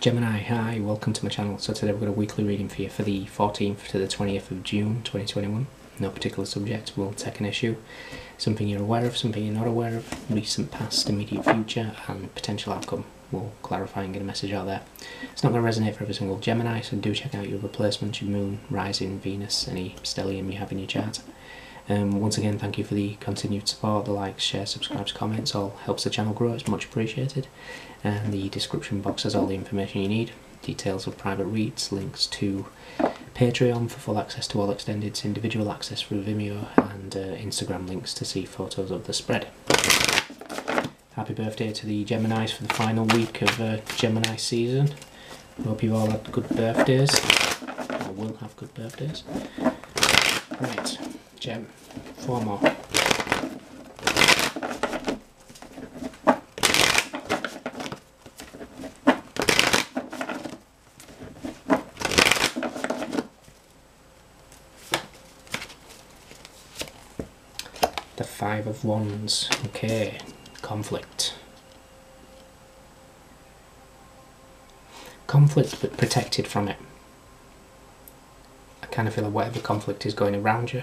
Gemini, hi, welcome to my channel. So today we've got a weekly reading for you for the 14th to the 20th of June 2021. No particular subject, we'll take an issue. Something you're aware of, something you're not aware of, recent past, immediate future, and potential outcome. We'll clarify and get a message out there. It's not going to resonate for every single Gemini, so do check out your placements, your moon, rising, Venus, any stellium you have in your chart. Um, once again, thank you for the continued support, the likes, shares, subscribes, comments, all helps the channel grow, it's much appreciated. And the description box has all the information you need, details of private reads, links to Patreon for full access to all extendeds, individual access through Vimeo, and uh, Instagram links to see photos of the spread. Happy birthday to the Geminis for the final week of uh, Gemini season. Hope you all had good birthdays, or will have good birthdays. Right. Gem. Four more. The Five of Wands. Okay. Conflict. Conflict, but protected from it. I kind of feel like whatever conflict is going around you,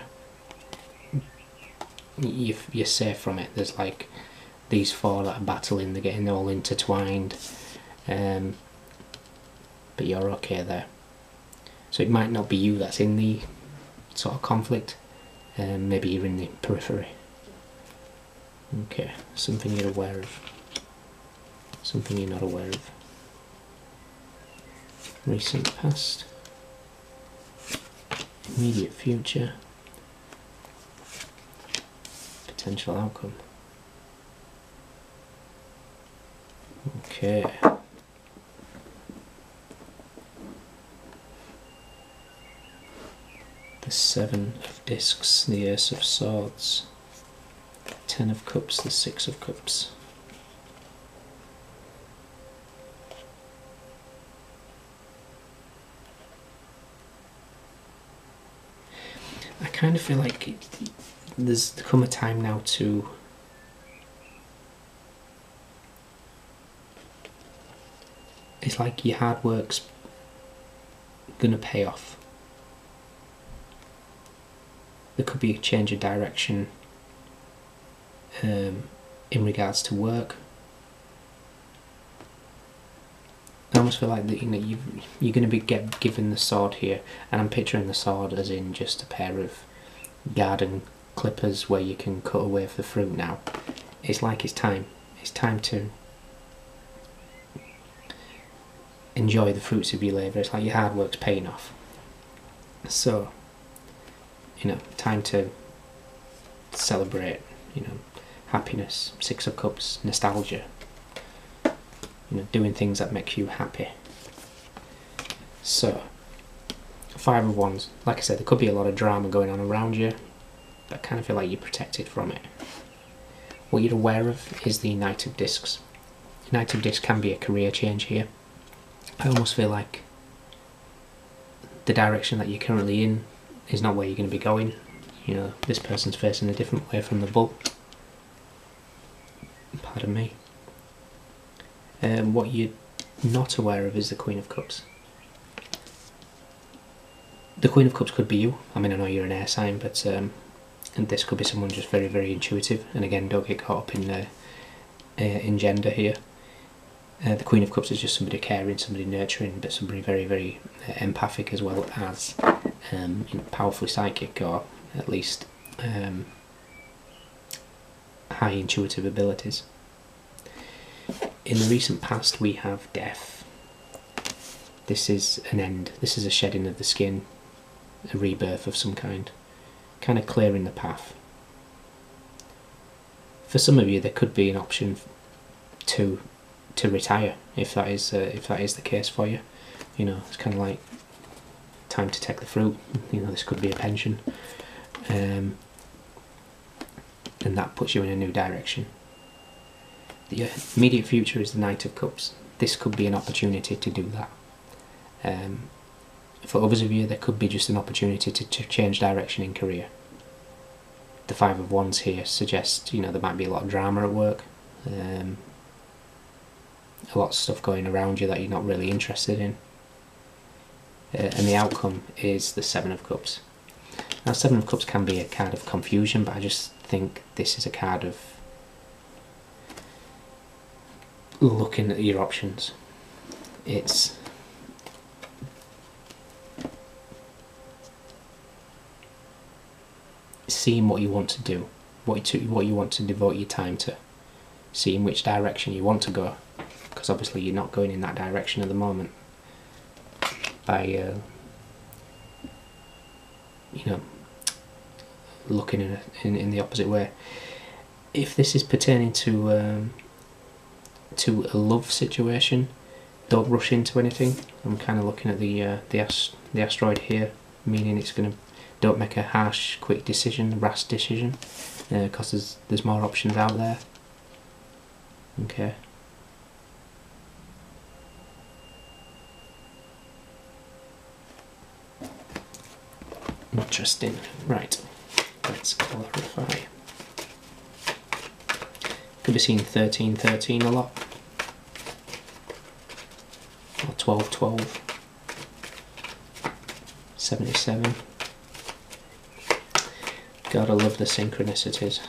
you you're safe from it. There's like these four that are battling, they're getting all intertwined, um, but you're okay there. So it might not be you that's in the sort of conflict, um, maybe you're in the periphery. Okay, something you're aware of, something you're not aware of. Recent past, immediate future potential outcome. Okay. The Seven of Discs, the Ace of Swords, the Ten of Cups, the Six of Cups. I kind of feel like there's come a time now to it's like your hard work's gonna pay off. There could be a change of direction um, in regards to work. I almost feel like that you know you you're going to be get given the sword here, and I'm picturing the sword as in just a pair of garden clippers where you can cut away the fruit now. It's like it's time. It's time to enjoy the fruits of your labour. It's like your hard work's paying off. So, you know, time to celebrate, you know, happiness, Six of Cups, nostalgia. You know, doing things that make you happy. So, Five of Wands, like I said, there could be a lot of drama going on around you. I kind of feel like you're protected from it. What you're aware of is the Knight of Discs. Knight of Discs can be a career change here. I almost feel like the direction that you're currently in is not where you're going to be going. You know, this person's facing a different way from the bull. Pardon me. Um, what you're not aware of is the Queen of Cups. The Queen of Cups could be you. I mean, I know you're an air sign, but um, and this could be someone just very very intuitive and again don't get caught up in uh, uh, in gender here uh, the Queen of Cups is just somebody caring, somebody nurturing, but somebody very, very uh, empathic as well as um, you know, powerfully psychic or at least um, high intuitive abilities. In the recent past, we have death. This is an end. This is a shedding of the skin, a rebirth of some kind kind of clearing the path. For some of you, there could be an option to to retire if that is uh, if that is the case for you. You know, it's kind of like time to take the fruit. You know, this could be a pension, um, and that puts you in a new direction. The immediate future is the Knight of Cups. This could be an opportunity to do that. Um, for others of you, there could be just an opportunity to, to change direction in career. The Five of Wands here suggests, you know, there might be a lot of drama at work. Um, a lot of stuff going around you that you're not really interested in. Uh, and the outcome is the Seven of Cups. Now, Seven of Cups can be a card of confusion, but I just think this is a card of looking at your options. It's seeing what you want to do, what you, what you want to devote your time to, seeing which direction you want to go, because obviously you're not going in that direction at the moment. By uh, you know looking in, a, in in the opposite way. If this is pertaining to um, to a love situation, don't rush into anything. I'm kind of looking at the uh, the ast the asteroid here, meaning it's going to don't make a harsh, quick decision, rash decision, because uh, there's there's more options out there. Okay. Interesting. Right. Let's clarify. Could be seen 1313 a lot. Or 1212. 77. Gotta love the synchronicities.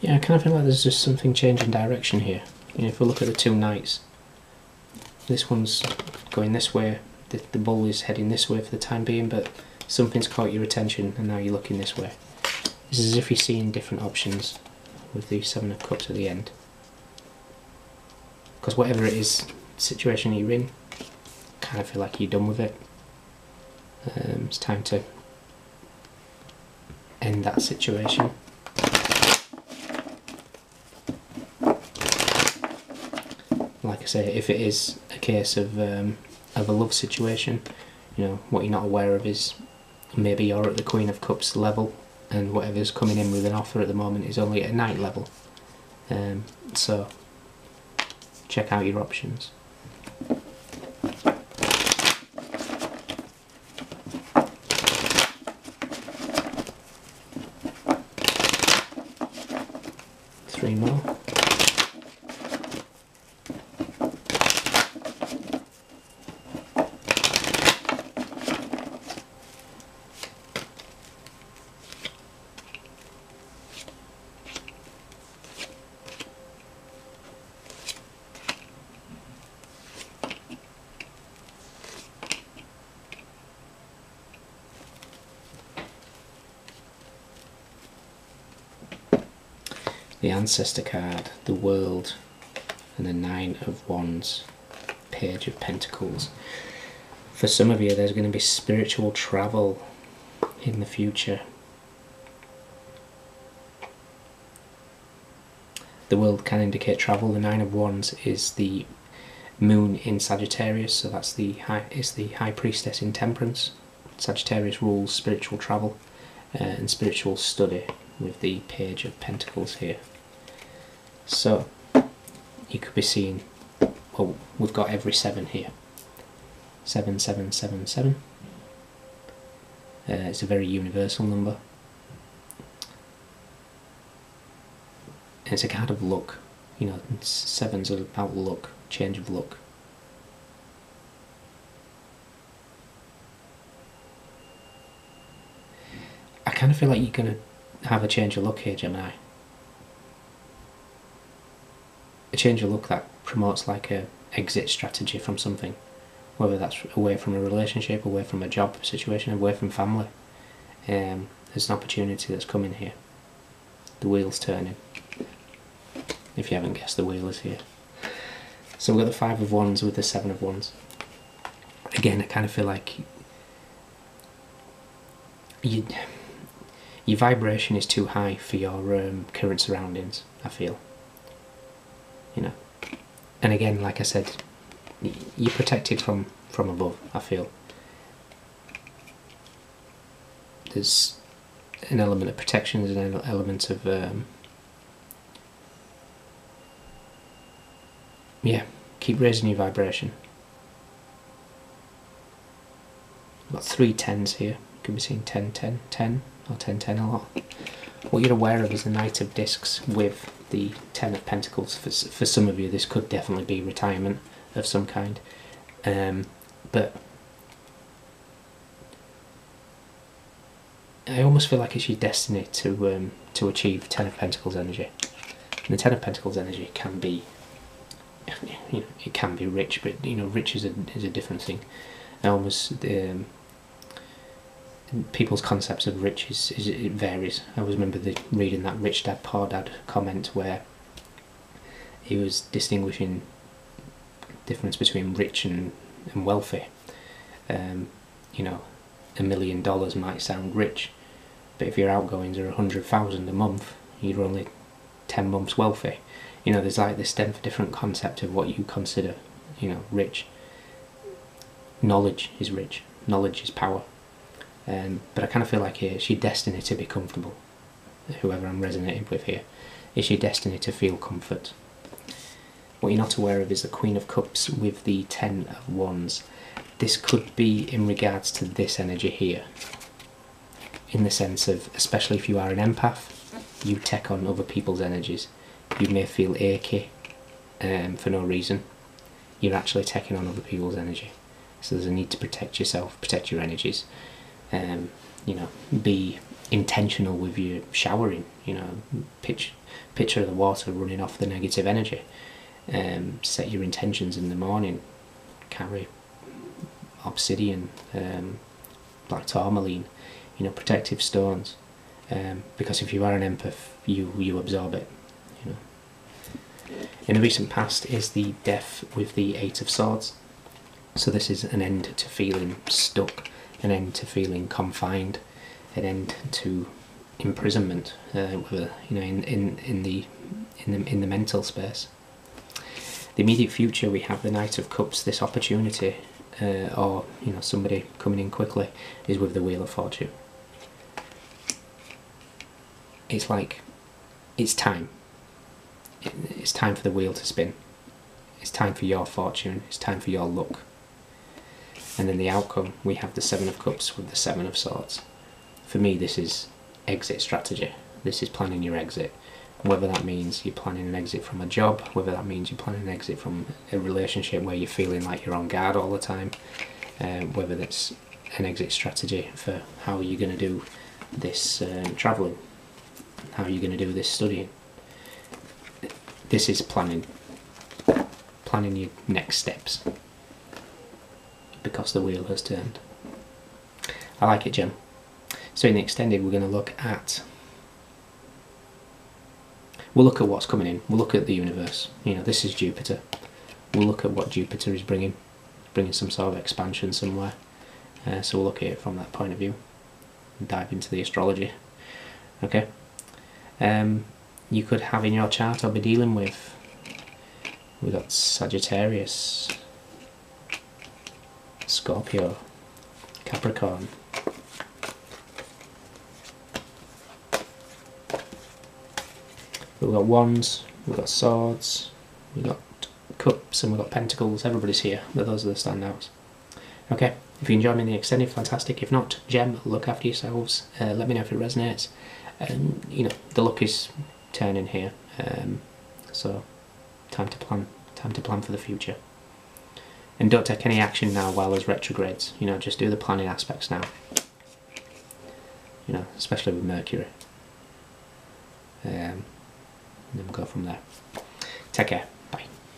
Yeah, I kind of feel like there's just something changing direction here. You know, if we look at the two knights, this one's going this way, the, the bull is heading this way for the time being, but something's caught your attention and now you're looking this way. It's as if you're seeing different options with the Seven of Cups at the end. Because whatever it is, situation you're in, kind of feel like you're done with it. Um, it's time to end that situation. Like I say, if it is a case of um, of a love situation, you know, what you're not aware of is maybe you're at the Queen of Cups level and whatever's coming in with an offer at the moment is only at a knight level. Um, so check out your options. Three more. The ancestor card, the world, and the nine of wands, page of pentacles. For some of you, there's going to be spiritual travel in the future. The world can indicate travel. The nine of wands is the moon in Sagittarius, so that's the high, is the high priestess in temperance. Sagittarius rules spiritual travel uh, and spiritual study with the page of pentacles here. So you could be seeing, well, we've got every seven here. Seven, seven, seven, seven. Uh, it's a very universal number. it's a card of luck. You know, sevens are about luck, change of luck. I kind of feel like you're going to have a change of luck here, Gemini. A change of look that promotes like a exit strategy from something, whether that's away from a relationship, away from a job situation, away from family. Um, there's an opportunity that's coming here. The wheel's turning. If you haven't guessed, the wheel is here. So we've got the five of wands with the seven of wands. Again, I kind of feel like you, your vibration is too high for your um, current surroundings. I feel you know. And again, like I said, you're protected from from above. I feel there's an element of protection, there's an element of um, yeah, keep raising your vibration. Got three tens here. You could be seeing 10, 10, 10, or 10, 10 a lot. What you're aware of is the Knight of Discs with the Ten of Pentacles. For, for some of you, this could definitely be retirement of some kind. Um, but I almost feel like it's your destiny to um, to achieve Ten of Pentacles energy. And the Ten of Pentacles energy can be, you know, it can be rich, but you know, rich is a is a different thing. I almost um, people's concepts of rich is, is it varies. I always remember the, reading that rich dad poor dad comment where he was distinguishing difference between rich and, and wealthy. Um, you know, a million dollars might sound rich, but if your outgoings are a hundred thousand a month, you're only ten months wealthy. You know, there's like this different concept of what you consider, you know, rich. Knowledge is rich. Knowledge is power. Um, but I kind of feel like it's your destiny to be comfortable. Whoever I'm resonating with here, it's your destiny to feel comfort. What you're not aware of is the Queen of Cups with the Ten of Wands. This could be in regards to this energy here. In the sense of, especially if you are an empath, you take on other people's energies. You may feel achy um, for no reason. You're actually taking on other people's energy. So there's a need to protect yourself, protect your energies. Um, you know, be intentional with your showering. You know, pitch, picture of the water running off the negative energy um, set your intentions in the morning, carry obsidian, um, black tourmaline, you know, protective stones. Um, because if you are an empath, you you absorb it. You know. In the recent past is the death with the Eight of Swords. So this is an end to feeling stuck, an end to feeling confined, an end to imprisonment, uh, you know in, in, in the in the in the mental space the immediate future we have the Knight of Cups, this opportunity, uh, or you know somebody coming in quickly, is with the Wheel of Fortune. It's like, it's time. It's time for the wheel to spin. It's time for your fortune. It's time for your luck. And then the outcome, we have the Seven of Cups with the Seven of Swords. For me, this is exit strategy. This is planning your exit whether that means you're planning an exit from a job, whether that means you're planning an exit from a relationship where you're feeling like you're on guard all the time, uh, whether that's an exit strategy for how you're going to do this um, travelling, how you're going to do this studying. This is planning, planning your next steps because the wheel has turned. I like it, Gem. So in the extended, we're going to look at We'll look at what's coming in. We'll look at the universe. You know, this is Jupiter. We'll look at what Jupiter is bringing, bringing some sort of expansion somewhere. Uh, so we'll look at it from that point of view. Dive into the astrology. Okay. Um, you could have in your chart or be dealing with. We've got Sagittarius, Scorpio, Capricorn, We've got wands, we've got swords, we've got cups, and we've got pentacles. Everybody's here, but those are the standouts. Okay, if you enjoy me in the extended, fantastic. If not, gem, look after yourselves. Uh, let me know if it resonates. And, you know, the luck is turning here. Um, so, time to plan. Time to plan for the future. And don't take any action now while there's retrogrades. You know, just do the planning aspects now. You know, especially with Mercury. Um, and then we'll go from there. Take care.